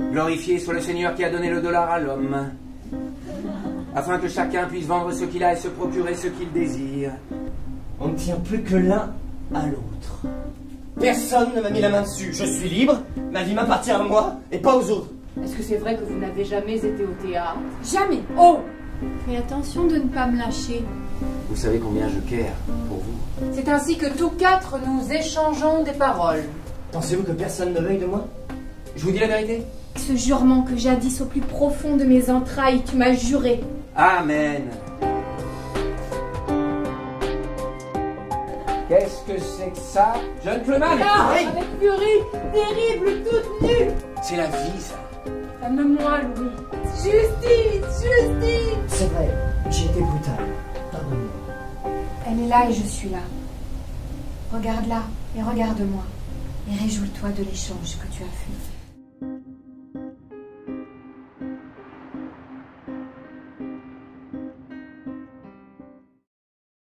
Glorifié soit le Seigneur qui a donné le dollar à l'homme, afin que chacun puisse vendre ce qu'il a et se procurer ce qu'il désire. On ne tient plus que l'un à l'autre. Personne ne m'a mis la main dessus. Je suis libre, ma vie m'appartient à moi et pas aux autres. Est-ce que c'est vrai que vous n'avez jamais été au théâtre? Jamais Oh Fais attention de ne pas me lâcher. Vous savez combien je care pour vous. C'est ainsi que tous quatre nous échangeons des paroles. Pensez-vous que personne ne veuille de moi? Je vous dis la vérité? Ce jurement que jadis au plus profond de mes entrailles tu m'as juré. Amen. Qu'est-ce que c'est que ça Gentleman? Ah Avec furie, terrible, toute nue C'est la vie, ça. Aime-moi, Louis. Justice Justice C'est vrai, j'ai été brutal. Pardonne-moi. Elle est là et je suis là. Regarde-la et regarde-moi. Et réjouis-toi de l'échange que tu as fait.